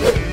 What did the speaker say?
Peace.